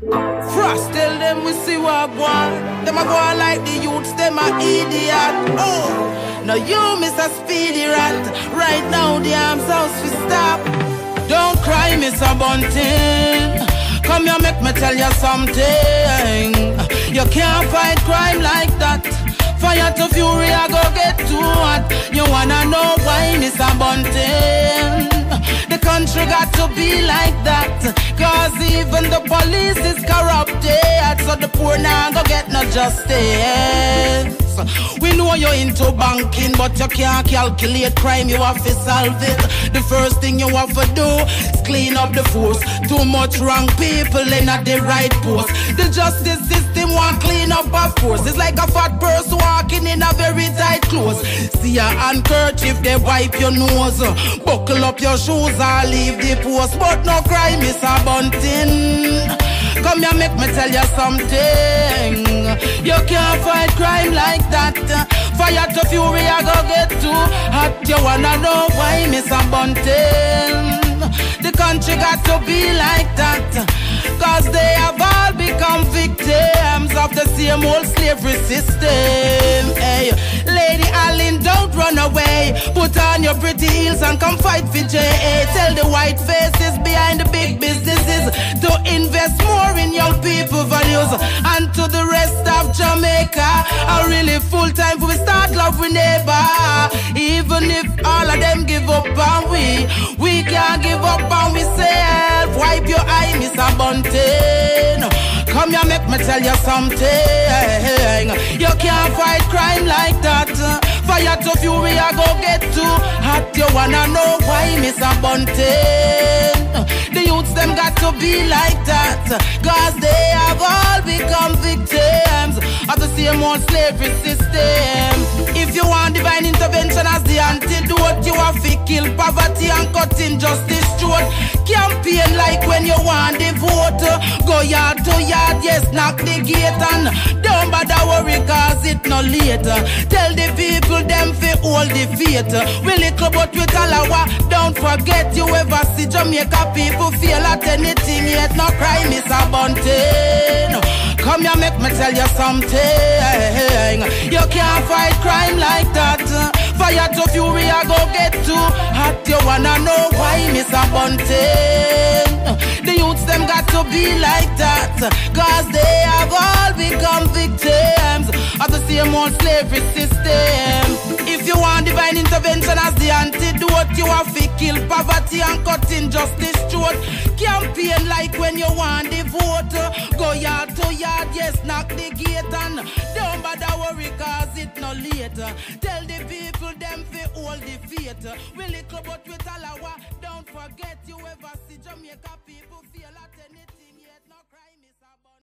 Frass tell them we see what go on. Them a go like the youths, them a idiot. Oh, now you Mr. Speedy Rat. Right now the arms house we stop. Don't cry, Mr. Bunting. Come here, make me tell you something. You can't fight crime like that. Fire to fury, I go get too hot. You wanna know why, Mr. Bunting? The country got to be like that. Cause even the police is corrupted. So the poor now go get no justice. We know you're into banking, but you can't calculate crime, you have to solve it. The first thing you have to do is clean up the force. Too much wrong people in at the right post. The justice system want clean up, of course. It's like a fat person walking in a very tight clothes. See a handkerchief, they wipe your nose. Buckle up your shoes, I leave the post. But no crime is a bunting. Come here, make me tell you something. You can't fight crime like that. Fire to fury, I go get too hot. You wanna know why, Miss Bunting? The country got to be like that. Cause they have all become victims of the same old slavery system. Hey, Lady Allen, don't run away. Put on your pretty heels and come fight for. Tell the white faces behind the big businesses to invest more in young people values. And to the rest of Jamaica, a really full time we start love with neighbor. Even if all of them give up on we, we can't give up on we self. Come here, make me tell you something. You can't fight crime like that. Fire to fury, I go get too hot. You wanna know why, Miss Bunting? The youths them got to be like that. Cause they have all become victims of the same old slavery system. If you want divine intervention as the antidote, you have to kill poverty and cut injustice short. Campaign like when you want vote. Go yard to yard, yes, knock the gate and don't bother worry cause it no later. Tell the people them fi hold the faith. We little but with alawa, don't forget you ever see Jamaica people feel at anything yet no crime is a bunting. Come here, make me tell you something. You can't fight crime like that. Fire to fury, I go get too hot. You wanna know why, Miss Bunting? Them got to be like that. Cause they have all become victims of the same old slavery system. If you want divine intervention as the antidote, you have to kill poverty and cut injustice short. Campaign like when you want the vote. Go yard to yard, yes, knock the gate and don't bother worry cause it no later. Tell the people them fi hold the faith. We little but alawa, don't forget you ever see Jamaica people feel at anything.